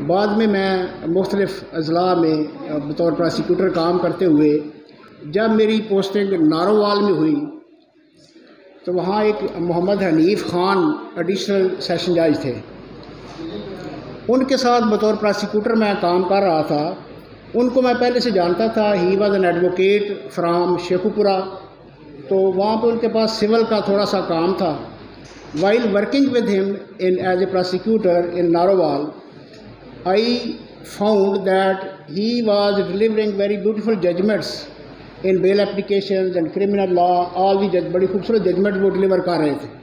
बाद में मैं मुख्तलिफ़ अजला में बतौर प्रोसिक्यूटर काम करते हुए, जब मेरी पोस्टिंग नारोवाल में हुई तो वहाँ एक मोहम्मद हनीफ़ ख़ान एडिशनल सेशन जज थे। उनके साथ बतौर प्रोसिक्यूटर मैं काम कर रहा था। उनको मैं पहले से जानता था he was an advocate from Sheikhupura तो वहाँ पर उनके पास सिविल का थोड़ा सा काम था। While working with him in as a prosecutor in Narowal I found that he was delivering very beautiful judgments in bail application and criminal law all the जज बड़ी खूबसूरत जजमेंट वो डिलीवर कर रहे थे।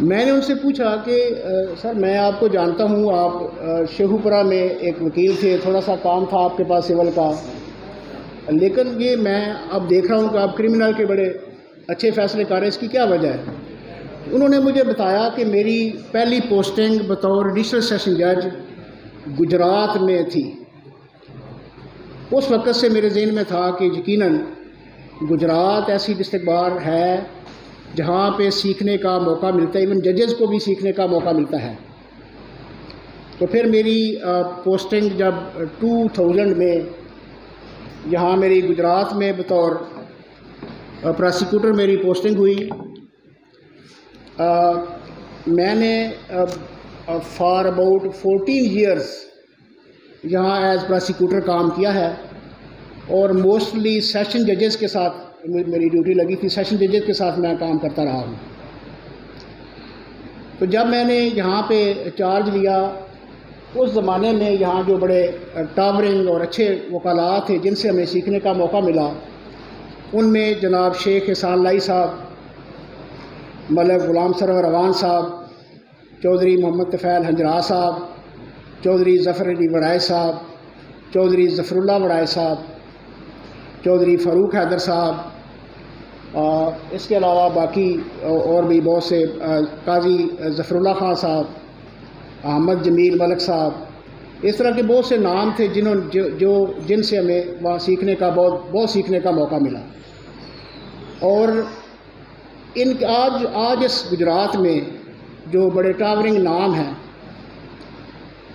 मैंने उनसे पूछा कि सर, मैं आपको जानता हूँ, आप शेखुपुरा में एक वकील थे थोड़ा सा काम था आपके पास सिविल का। लेकिन ये मैं अब देख रहा हूँ कि आप क्रिमिनल के बड़े अच्छे फैसले कर रहे हैं, इसकी क्या वजह है? उन्होंने मुझे बताया कि मेरी पहली पोस्टिंग बतौर एडिशनल सेशन जज गुजरात में थी। उस वक़्त से मेरे जहन में था कि यकीनन गुजरात ऐसी डिस्ट्रिक्ट बार है जहाँ पे सीखने का मौका मिलता है। इवन जजेस को भी सीखने का मौका मिलता है। तो फिर मेरी पोस्टिंग जब 2000 में यहाँ मेरी गुजरात में बतौर प्रोसिक्यूटर मेरी पोस्टिंग हुई। आ, मैंने फॉर अबाउट 14 इयर्स यहाँ एज प्रोसिक्यूटर काम किया है। और मोस्टली सेशन जजेस के साथ मेरी ड्यूटी लगी थी। सेशन जजेस के साथ मैं काम करता रहा हूँ। तो जब मैंने यहाँ पे चार्ज लिया, उस ज़माने में यहाँ जो बड़े टावरिंग और अच्छे वकाला थे, जिनसे हमें सीखने का मौका मिला, उनमें जनाब शेख एहसान लाई साहब, मलक ग़ुलाम सरवर अवान साहब चौधरी मोहम्मद तफ़ैल हंजरा साहब चौधरी ज़फ़र अली वड़ाए साहब चौधरी ज़फ़रुल्ला वड़ाए साहब चौधरी फ़ारूक हैदर साहब इसके अलावा बाकी और भी बहुत से काजी ज़फ़रुल्ला ख़ान साहब अहमद जमील मलक साहब इस तरह के बहुत से नाम थे जिन्होंने जो, जो जिनसे हमें वहाँ सीखने का बहुत बहुत सीखने का मौका मिला। और इन आज आज इस गुजरात में जो बड़े टावरिंग नाम हैं,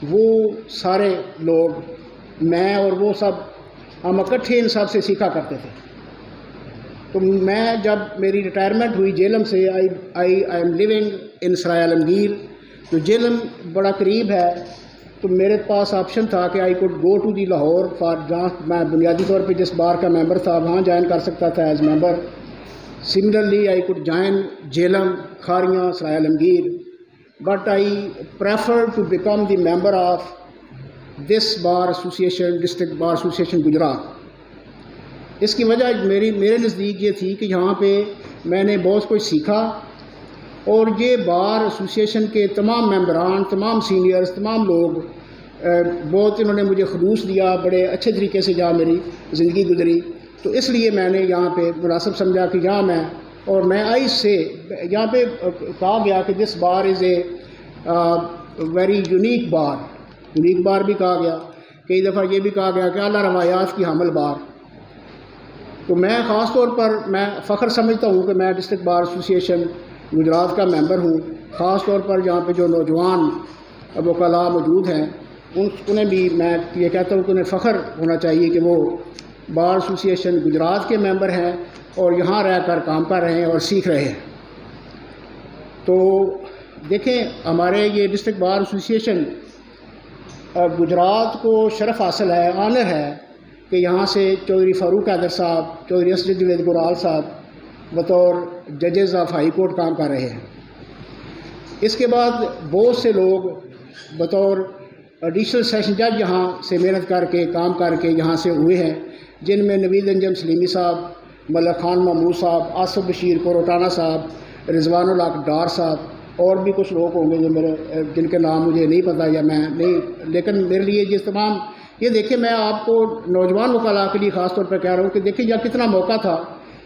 वो सारे लोग, मैं और वो सब, हम इकट्ठे इन सबसे सीखा करते थे। तो मैं जब मेरी रिटायरमेंट हुई जेलम से I I I am living in Sarai Alamgir तो जेलम बड़ा करीब है तो मेरे पास ऑप्शन था कि I could go to the Lahore for जहाँ मैं बुनियादी तौर पे जिस बार का मेंबर था, वहाँ ज्वाइन कर सकता था as member similarly I could join Jhelum, Kharian Sarai Alamgir but I prefer to become the member of this bar association district bar association Gujrat इसकी वजह मेरी, मेरे नज़दीक ये थी कि यहाँ पे मैंने बहुत कुछ सीखा और ये बार एसोसिएशन के तमाम मेंबरान तमाम सीनियर्स तमाम लोग बहुत इन्होंने मुझे खलूस दिया, बड़े अच्छे तरीके से जहाँ मेरी ज़िंदगी गुजरी। तो इसलिए मैंने यहाँ पे मुनासिब समझा कि यहाँ मैं और मैं आई से, यहाँ पे कहा गया कि this bar is a very unique bar unique bar भी कहा गया। कई दफ़ा ये भी कहा गया कि अला रवायात की हमल बार तो मैं ख़ास तौर पर, मैं फ़ख्र समझता हूँ कि मैं डिस्ट्रिक्ट बार एसोसिएशन गुजरात का मेंबर हूँ। ख़ास तौर पर यहाँ पे जो नौजवान वकला मौजूद हैं, उन, उन्हें भी मैं ये कहता हूँ कि उन्हें फ़ख्र होना चाहिए कि वो बार एसोसिएशन गुजरात के मेंबर हैं। और यहाँ रह कर काम कर रहे हैं और सीख रहे हैं। तो देखें, हमारे ये डिस्ट्रिक्ट बार एसोसिएशन गुजरात को शरफ हासिल है आनर है कि यहाँ से चौधरी फ़ारूक हैदर साहब, चौधरी असद गुराल साहब, बतौर जजेज़ ऑफ़ हाई कोर्ट काम कर रहे हैं। इसके बाद बहुत से लोग बतौर एडिशनल सेशन जज यहाँ से मेहनत करके, काम करके यहाँ से हुए हैं, जिनमें नवीद अंजम सलीमी साहब मलक खान महमूद साहब, आसफ बशीर कोरोटाना साहब रिजवान डार साहब, और भी कुछ लोग होंगे जो मेरे जिनके नाम मुझे नहीं पता या मैं नहीं, लेकिन मेरे लिए जिस तमाम, ये देखिए मैं आपको नौजवान वकला के लिए ख़ास तौर पर कह रहा हूँ कि देखिए यह कितना मौका था।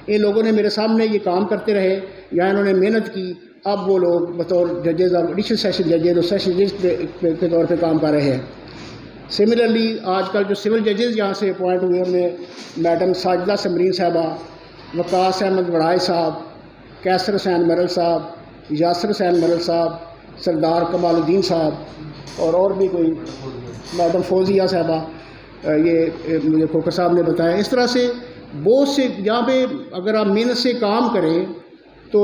इन लोगों ने मेरे सामने ये काम करते रहे, या इन्होंने मेहनत की, अब वो लोग बतौर जजेज ऑफ़ एडिशनल सेशन जजेज और सेशन जज के तौर पर काम कर रहे हैं। सिमिलरली आजकल जो सिविल जजेस यहाँ से अपॉइंट हुए उनमें मैडम साजिदा समरीन साहबा, वकास अहमद वड़ाई साहब, कैसर हुसैन मरल साहब, यासर हुसैन मरल साहब, सरदार कमालुद्दीन साहब और और भी कोई मैडम फौजिया साहबा ये मुझे खोखर साहब ने बताया। इस तरह से बहुत से, यहाँ पे अगर आप मेहनत से काम करें तो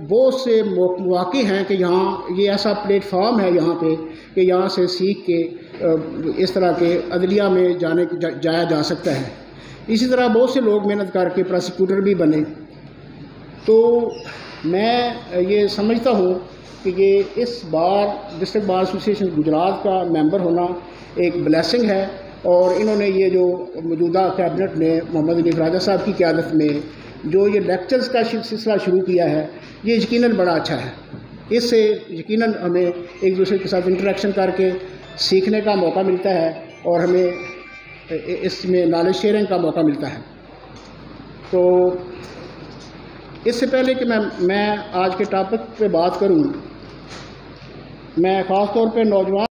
बहुत से मौके हैं कि यहाँ ये ऐसा प्लेटफॉर्म है यहाँ पे कि यहाँ से सीख के इस तरह के अदलिया में जाने जा, जाया जा सकता है। इसी तरह बहुत से लोग मेहनत करके प्रोसिक्यूटर भी बने। तो मैं ये समझता हूँ कि ये इस bar district bar association Gujrat का मेंबर होना एक ब्लेसिंग है और इन्होंने ये जो मौजूदा कैबिनेट ने मोहम्मद अली राजा साहब की क्यादत में जो ये लेक्चर्स का सिलसिला शुरू किया है, ये यकीनन बड़ा अच्छा है। इससे यकीनन हमें एक दूसरे के साथ इंटरेक्शन करके सीखने का मौका मिलता है और हमें इसमें नॉलेज शेयरिंग का मौका मिलता है। तो इससे पहले कि मैं मैं आज के टॉपिक पे बात करूँ, मैं ख़ास तौर पे नौजवान